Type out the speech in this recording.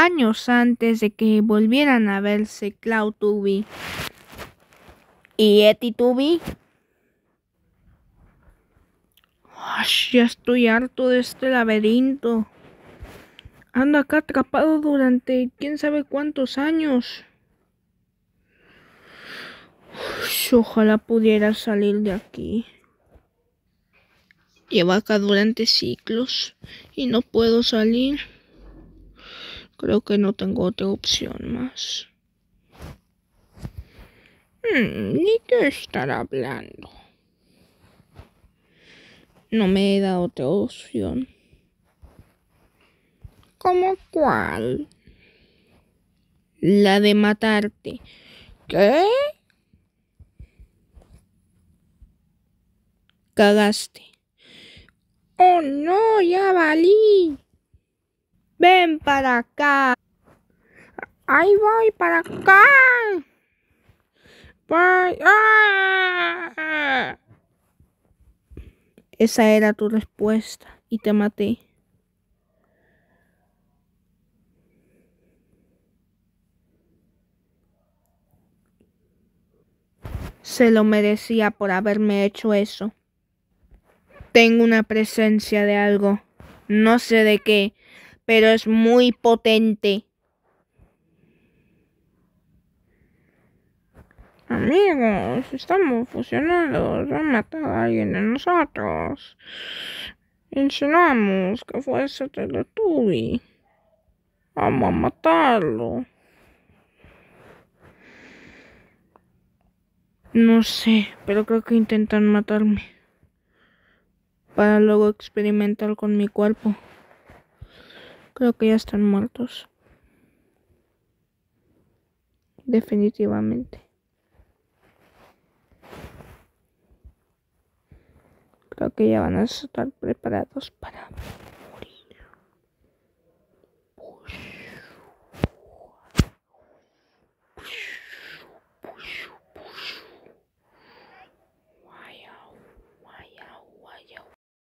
años antes de que volvieran a verse Cloud y Eti ya estoy harto de este laberinto. Ando acá atrapado durante quién sabe cuántos años. ojalá pudiera salir de aquí. Llevo acá durante ciclos y no puedo salir. Creo que no tengo otra opción más. Hmm, ¿Ni qué estar hablando? No me he dado otra opción. ¿Cómo cuál? La de matarte. ¿Qué? Cagaste. Oh no, ya valí. Ven para acá. Ahí voy para acá. ¡Ah! Esa era tu respuesta y te maté. Se lo merecía por haberme hecho eso. Tengo una presencia de algo. No sé de qué, pero es muy potente. Amigos, estamos fusionados. Han matado a alguien de nosotros. Insinuamos que fue ese Teletubby. Vamos a matarlo. No sé, pero creo que intentan matarme para luego experimentar con mi cuerpo. Creo que ya están muertos. Definitivamente. Creo que ya van a estar preparados para